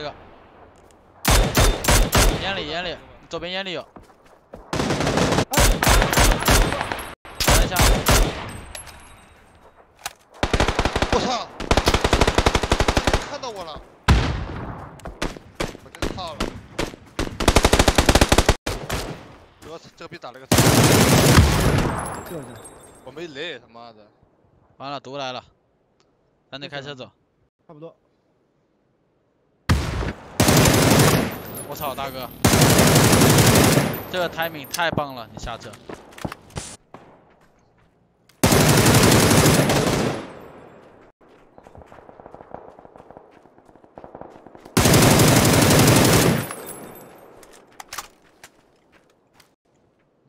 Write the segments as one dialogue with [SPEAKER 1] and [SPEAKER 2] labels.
[SPEAKER 1] 一个，眼里眼里，左边眼里有。等一下，
[SPEAKER 2] 我操！看到我了，我真操了！我操，这个逼打了个，
[SPEAKER 3] 就是
[SPEAKER 2] 我没雷，他妈的！
[SPEAKER 1] 完了，毒来了，咱得开车走。
[SPEAKER 3] 差不多。
[SPEAKER 1] 我操，大哥，这个 timing 太棒了，你下车。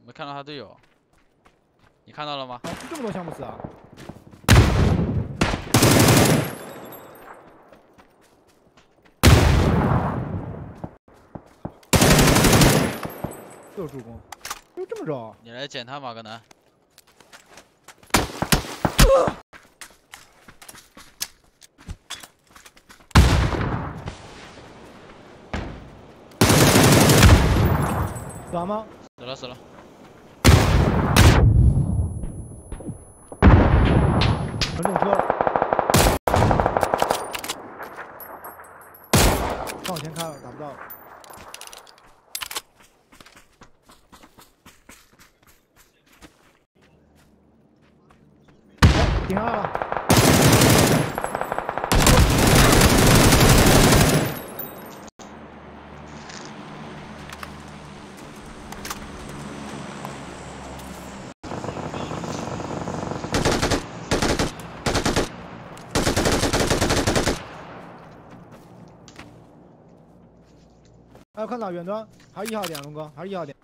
[SPEAKER 1] 没看到他队友，你看到了吗？
[SPEAKER 3] 这么多项目死啊！又助攻，就这么着？
[SPEAKER 1] 你来捡他马格南。
[SPEAKER 3] 死完吗？
[SPEAKER 1] 死了死了，
[SPEAKER 3] 全动车往前开了，打不到了。哎，顶上来了。哎，我看到远端，还是一号点，龙哥，还是一号点。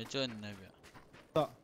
[SPEAKER 1] 没救你那边。到